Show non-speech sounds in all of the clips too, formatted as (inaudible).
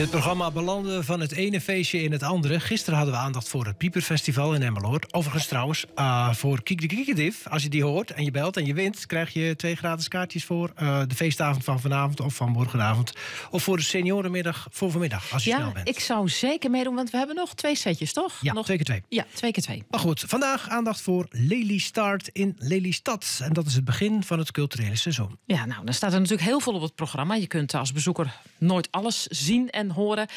dit programma belanden van het ene feestje in het andere. Gisteren hadden we aandacht voor het Pieperfestival in Emmeloord. Overigens trouwens, uh, voor Kiek de Kiekedief, als je die hoort en je belt en je wint... krijg je twee gratis kaartjes voor uh, de feestavond van vanavond of van morgenavond. Of voor de seniorenmiddag voor vanmiddag, als je ja, snel bent. ik zou zeker meedoen, want we hebben nog twee setjes, toch? Ja, nog... twee keer twee. Ja, twee keer twee. Maar goed, vandaag aandacht voor Lelystad in Lelystad. En dat is het begin van het culturele seizoen. Ja, nou, dan staat er natuurlijk heel veel op het programma. Je kunt als bezoeker nooit alles zien en horen.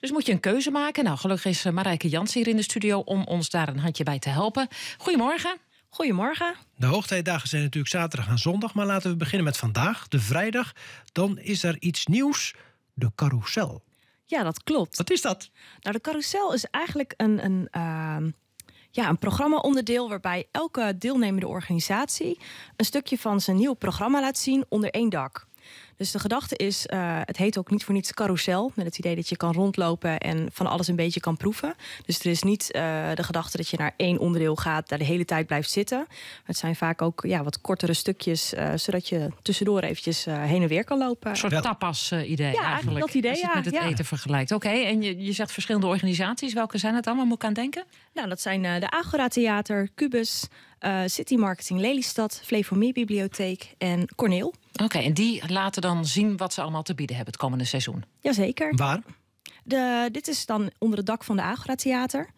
Dus moet je een keuze maken. Nou, gelukkig is Marijke Jans hier in de studio om ons daar een handje bij te helpen. Goedemorgen. Goedemorgen. De hoogtijdagen zijn natuurlijk zaterdag en zondag. Maar laten we beginnen met vandaag, de vrijdag. Dan is er iets nieuws, de carousel. Ja, dat klopt. Wat is dat? Nou, de carousel is eigenlijk een, een, uh, ja, een programma-onderdeel waarbij elke deelnemende organisatie een stukje van zijn nieuw programma laat zien onder één dak. Dus de gedachte is, uh, het heet ook niet voor niets carousel. Met het idee dat je kan rondlopen en van alles een beetje kan proeven. Dus er is niet uh, de gedachte dat je naar één onderdeel gaat, daar de hele tijd blijft zitten. Het zijn vaak ook ja, wat kortere stukjes, uh, zodat je tussendoor eventjes heen en weer kan lopen. Een soort tapas-idee ja, eigenlijk. dat idee, als je het ja, met het ja. eten vergelijkt. Oké, okay, en je, je zegt verschillende organisaties. Welke zijn het allemaal? Moet ik aan denken? Nou, dat zijn de Agora Theater, Cubus, City Marketing Lelystad, Flevomie Bibliotheek en Corneel. Oké, okay, en die laten dan zien wat ze allemaal te bieden hebben het komende seizoen. Jazeker. Waar? De, dit is dan onder het dak van de Agora Theater.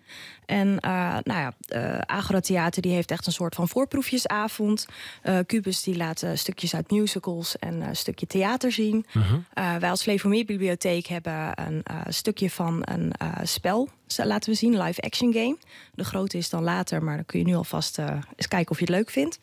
En uh, nou ja, uh, Agora Theater die heeft echt een soort van voorproefjesavond. Uh, Cubus die laat stukjes uit musicals en een stukje theater zien. Mhm. -huh. wij als Flevomier Bibliotheek hebben een stukje van een spel laten we zien, live action game. De grote is dan later, maar dan kun je nu alvast eens kijken of je het leuk vindt.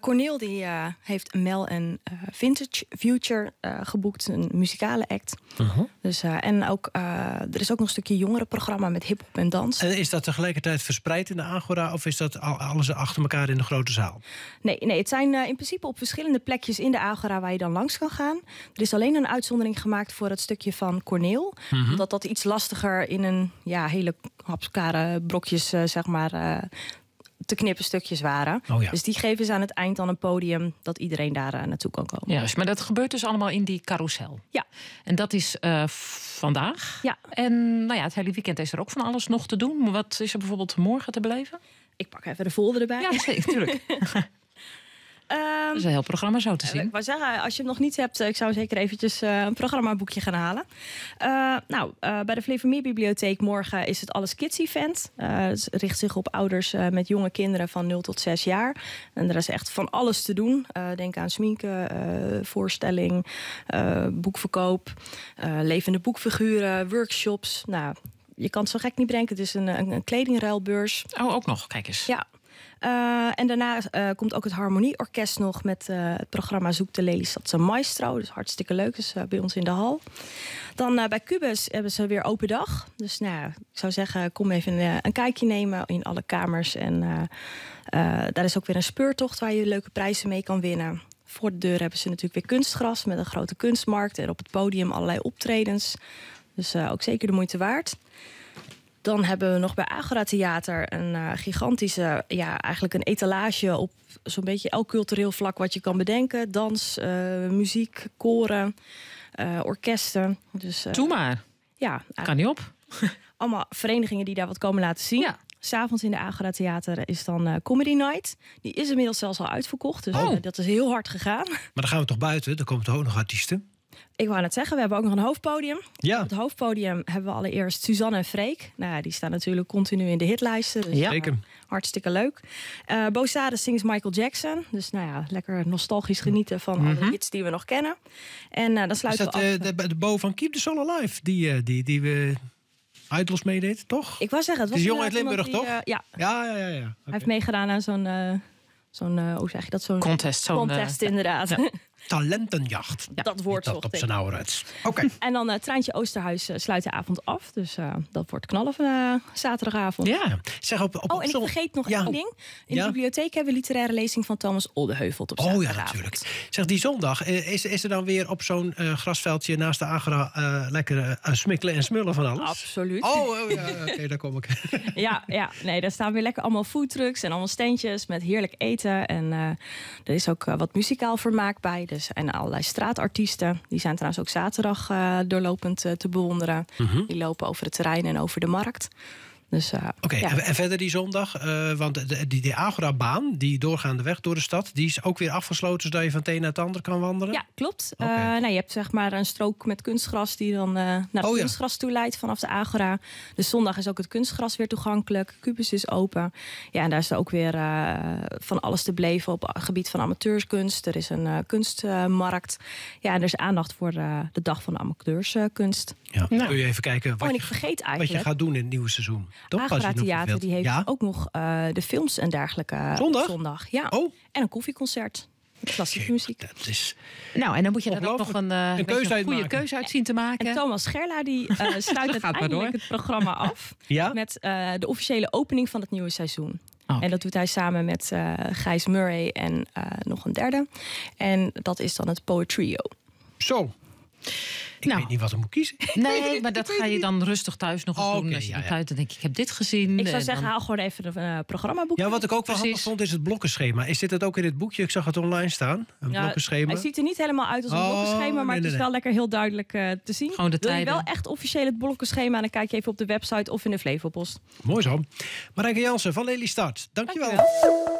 Corneel die heeft Mel en Vintage Future geboekt, een muzikale act. -huh. Dus, en ook, er is ook nog een stukje jongerenprogramma met hip-hop en dans. En is dat tegelijkertijd verspreid in de Agora of is dat alles achter elkaar in de grote zaal? Nee, nee het zijn uh, in principe op verschillende plekjes in de Agora waar je dan langs kan gaan. Er is alleen een uitzondering gemaakt voor het stukje van Corneel. Mhm. Mm -hmm. Omdat dat iets lastiger in een ja, hele hapskare brokjes, uh, zeg maar. Te knippen stukjes waren. Oh ja. Dus die geven ze aan het eind dan een podium dat iedereen daar uh, naartoe kan komen. Juist, maar dat gebeurt dus allemaal in die carousel. Ja. En dat is uh, vandaag. Ja. En nou ja, het hele weekend is er ook van alles nog te doen. Maar wat is er bijvoorbeeld morgen te beleven? Ik pak even de folder erbij. Ja, zeker, natuurlijk. (laughs) Um, dat is een heel programma zo te zien. Ik wou zeggen, als je het nog niet hebt, ik zou zeker eventjes uh, een programmaboekje gaan halen. Uh, nou, uh, bij de Flevomier Bibliotheek morgen is het Alles Kids Event. het richt zich op ouders met jonge kinderen van 0 tot 6 jaar. En er is echt van alles te doen. denk aan sminken, voorstelling, boekverkoop, levende boekfiguren, workshops. Nou, je kan het zo gek niet bedenken. Het is een, een, een kledingruilbeurs. Oh, ook nog. Kijk eens. Ja. Uh, en daarna uh, komt ook het Harmonieorkest nog met uh, het programma Zoek de Lelystadse Maestro. Dus hartstikke leuk, dus bij ons in de hal. Dan bij Cubus hebben ze weer open dag. Dus nou, ik zou zeggen, kom even een, een kijkje nemen in alle kamers. En daar is ook weer een speurtocht waar je leuke prijzen mee kan winnen. Voor de deur hebben ze natuurlijk weer kunstgras met een grote kunstmarkt. En op het podium allerlei optredens. Dus ook zeker de moeite waard. Dan hebben we nog bij Agora Theater een uh, gigantische, ja, eigenlijk een etalage op zo'n beetje elk cultureel vlak wat je kan bedenken. Dans, uh, muziek, koren, uh, orkesten. Dus, Doe maar. Ja. Kan niet op. (laughs) Allemaal verenigingen die daar wat komen laten zien. Ja. S'avonds in de Agora Theater is dan uh, Comedy Night. Die is inmiddels zelfs al uitverkocht. Dus oh. uh, dat is heel hard gegaan. Maar dan gaan we toch buiten? Dan komen toch ook nog artiesten? Ik wou net zeggen, we hebben ook nog een hoofdpodium. Ja. Op het hoofdpodium hebben we allereerst Suzanne en Freek. Nou, ja, die staan natuurlijk continu in de hitlijsten. Dus, ja. Zeker. Hartstikke leuk. Uh, Bo Sade zingt Michael Jackson. Dus nou ja, lekker nostalgisch genieten van mm -hmm. alle hits die we nog kennen. En uh, dan sluiten Is dat we uh, de, de Bo van Keep the Soul Alive? Die, die, die we Idols meedeed, toch? Ik wou zeggen, het was is jong uit Limburg, die, toch? ja. Ja, ja, ja. ja. Okay. Hij heeft meegedaan aan zo'n... Zo'n, uh, hoe zeg je dat? Zo'n contest. Zo contest, inderdaad. Ja. Talentenjacht. Ja, dat woord dat op zijn ouderwets. Oké. Okay. en dan uh, Treintje Oosterhuis uh, sluit de avond af. Dus uh, dat wordt knallen van zaterdagavond. Ja. Zeg op, op, oh, en ik vergeet nog ja. één ding. In ja. de bibliotheek hebben we literaire lezing van Thomas Oldeheuvelt op Oh ja, natuurlijk. Zeg, die zondag, is, is er dan weer op zo'n grasveldje naast de Agra lekker smikkelen en smullen van alles? Absoluut. Oh, oh ja, oké, okay, (laughs) daar kom ik. ja, ja, nee, daar staan weer lekker allemaal foodtrucks en allemaal standjes met heerlijk eten. En er is ook wat muzikaal vermaak bij. Dus, en allerlei straatartiesten. Die zijn trouwens ook zaterdag uh, doorlopend uh, te bewonderen. Mm -hmm. Die lopen over het terrein en over de markt. Dus, uh, Oké, ja. en, verder die zondag, uh, want de, die, die Agora-baan, die doorgaande weg door de stad, die is ook weer afgesloten zodat je van het een naar het ander kan wandelen? Ja, klopt. Okay. Uh, nou, je hebt zeg maar een strook met kunstgras die dan naar het oh, kunstgras ja. toe leidt vanaf de Agora. Dus zondag is ook het kunstgras weer toegankelijk. Cubus is open. Ja, en daar is er ook weer van alles te beleven op het gebied van amateurskunst. Er is een kunstmarkt. ja, en er is aandacht voor de dag van de amateurskunst. Ja, nou. kun je even kijken wat, oh, je, wat je gaat doen in het nieuwe seizoen. Agora Theater die heeft ja? ook nog uh, de films en dergelijke zondag. zondag. Ja. Oh. En een koffieconcert. Klassieke muziek. Dat is nou, en dan moet je er ook nog een, uh, een, keuze een goede keuze uit zien te maken. En Thomas Gerla die uh, (laughs) sluit uiteindelijk het programma (laughs) af ja? met uh, de officiële opening van het nieuwe seizoen. Oh. En dat doet hij samen met uh, Gijs Murray en nog een derde. En dat is dan het Poetrio. Zo. Ik nou, weet niet wat ik moet kiezen. (laughs) Nee, maar dat ga je dan rustig thuis nog eens Oh, doen. Als je ja, ja. dan denk ik, ik heb dit gezien. Ik zou en zeggen, dan- haal gewoon even een uh, programmaboek. Ja, wat ik ook wel handig vond is het blokkenschema. Is dit het ook in het boekje? Ik zag het online staan. Een Ja, blokkenschema. Hij ziet er niet helemaal uit als een Oh, blokkenschema, maar nee, het is wel lekker heel duidelijk uh, te zien. Gewoon de Wil je tijden. wel echt officieel het blokkenschema, dan kijk je even op de website of in de Flevopost. Mooi zo. Marijke Jansen van Lelystad. Dankjewel. Dankjewel.